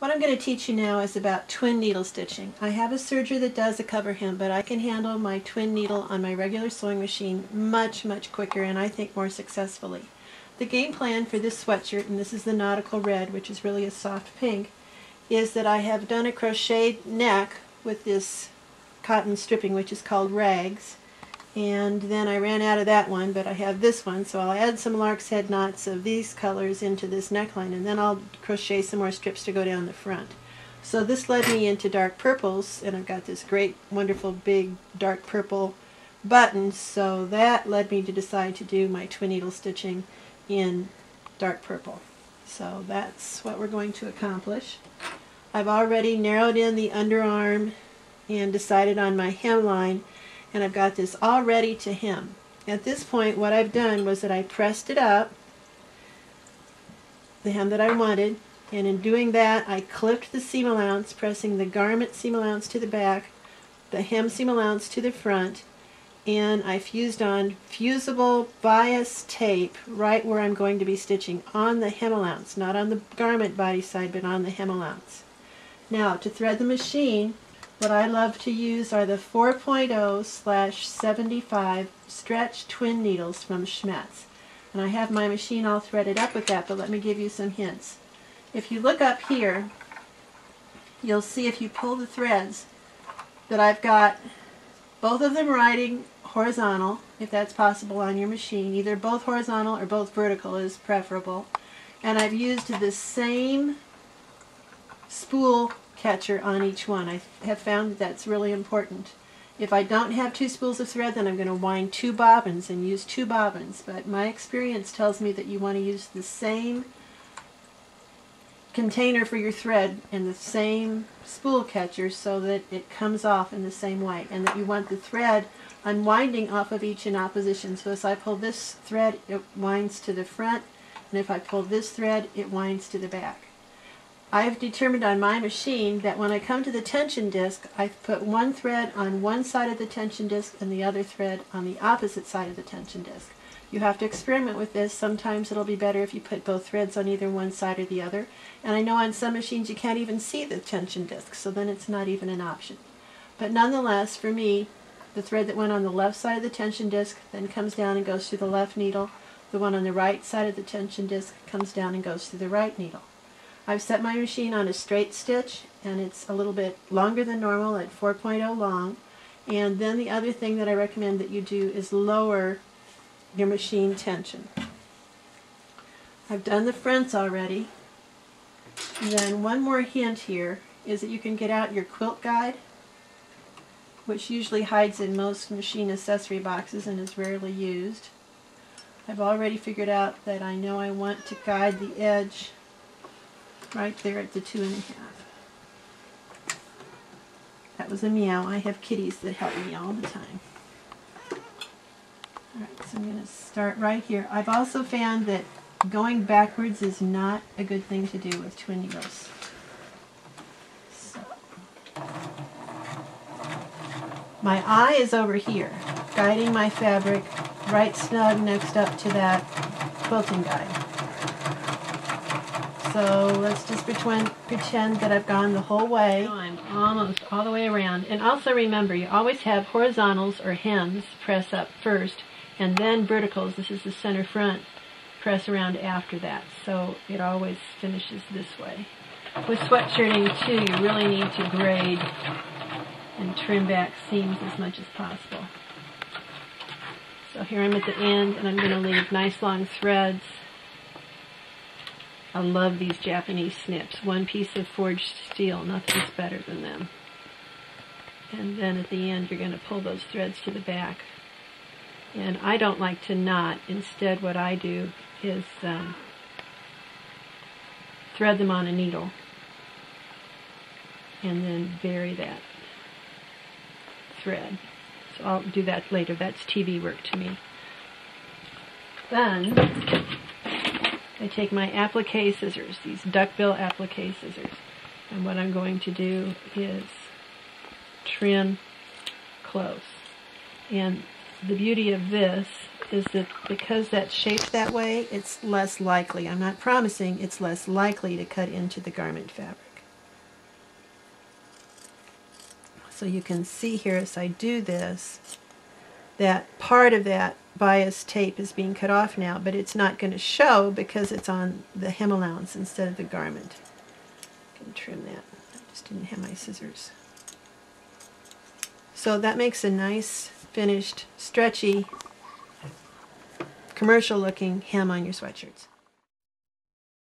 What I'm going to teach you now is about twin needle stitching. I have a serger that does a cover hem, but I can handle my twin needle on my regular sewing machine much, much quicker and I think more successfully. The game plan for this sweatshirt, and this is the nautical red, which is really a soft pink, is that I have done a crocheted neck with this cotton stripping, which is called rags, and then I ran out of that one but I have this one so I'll add some lark's head knots of these colors into this neckline and then I'll crochet some more strips to go down the front. So this led me into dark purples and I've got this great wonderful big dark purple button so that led me to decide to do my twin needle stitching in dark purple. So that's what we're going to accomplish. I've already narrowed in the underarm and decided on my hemline and I've got this all ready to hem. At this point what I've done was that I pressed it up, the hem that I wanted, and in doing that I clipped the seam allowance, pressing the garment seam allowance to the back, the hem seam allowance to the front, and I fused on fusible bias tape right where I'm going to be stitching on the hem allowance, not on the garment body side but on the hem allowance. Now to thread the machine what I love to use are the 4.0 slash 75 stretch twin needles from Schmetz. And I have my machine all threaded up with that, but let me give you some hints. If you look up here, you'll see if you pull the threads that I've got both of them riding horizontal, if that's possible on your machine. Either both horizontal or both vertical is preferable. And I've used the same spool catcher on each one. I have found that that's really important. If I don't have two spools of thread, then I'm going to wind two bobbins and use two bobbins. But my experience tells me that you want to use the same container for your thread and the same spool catcher so that it comes off in the same way and that you want the thread unwinding off of each in opposition. So as I pull this thread, it winds to the front and if I pull this thread, it winds to the back. I've determined on my machine that when I come to the tension disc, I put one thread on one side of the tension disc and the other thread on the opposite side of the tension disc. You have to experiment with this. Sometimes it'll be better if you put both threads on either one side or the other. And I know on some machines you can't even see the tension disc, so then it's not even an option. But nonetheless, for me, the thread that went on the left side of the tension disc then comes down and goes through the left needle. The one on the right side of the tension disc comes down and goes through the right needle. I've set my machine on a straight stitch and it's a little bit longer than normal at 4.0 long and then the other thing that I recommend that you do is lower your machine tension. I've done the fronts already. And then one more hint here is that you can get out your quilt guide which usually hides in most machine accessory boxes and is rarely used. I've already figured out that I know I want to guide the edge right there at the two and a half. That was a meow. I have kitties that help me all the time. Alright, so I'm going to start right here. I've also found that going backwards is not a good thing to do with twin needles. So. My eye is over here, guiding my fabric right snug next up to that quilting guide. So let's just pretend, pretend that I've gone the whole way. I'm almost all the way around. And also remember, you always have horizontals or hems press up first, and then verticals, this is the center front, press around after that. So it always finishes this way. With sweatshirting too, you really need to grade and trim back seams as much as possible. So here I'm at the end, and I'm going to leave nice long threads I love these Japanese snips. One piece of forged steel, nothing's better than them. And then at the end, you're going to pull those threads to the back. And I don't like to knot. Instead, what I do is um, thread them on a needle and then vary that thread. So I'll do that later. That's TV work to me. Then I take my applique scissors, these duckbill applique scissors, and what I'm going to do is trim close. And the beauty of this is that because that's shaped that way, it's less likely, I'm not promising, it's less likely to cut into the garment fabric. So you can see here as I do this, that part of that bias tape is being cut off now, but it's not going to show because it's on the hem allowance instead of the garment. I can trim that. I just didn't have my scissors. So that makes a nice finished stretchy commercial looking hem on your sweatshirts.